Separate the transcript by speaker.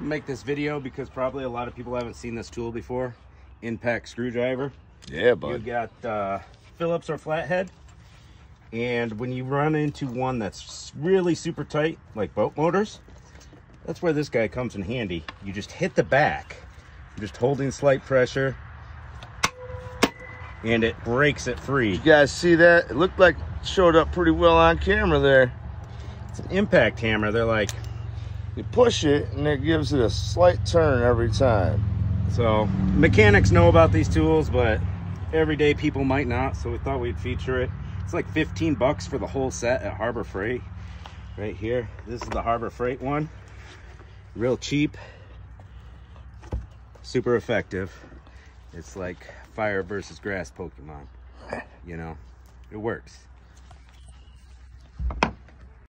Speaker 1: make this video because probably a lot of people haven't seen this tool before. Impact screwdriver.
Speaker 2: Yeah,
Speaker 1: but
Speaker 2: You
Speaker 1: got uh, Phillips or flathead. And when you run into one that's really super tight, like boat motors, that's where this guy comes in handy. You just hit the back, just holding slight pressure, and it breaks it free.
Speaker 2: You guys see that? It looked like it showed up pretty well on camera there.
Speaker 1: It's an impact hammer. They're like,
Speaker 2: You push it and it gives it a slight turn every time.
Speaker 1: so mechanics know about these tools, but everyday people might not. So we thought we'd feature it. It's like 15 bucks for the whole set at Harbor Freight. Right here. This is the Harbor Freight one. Real cheap. Super effective. It's like fire versus grass Pokemon. You know, it works.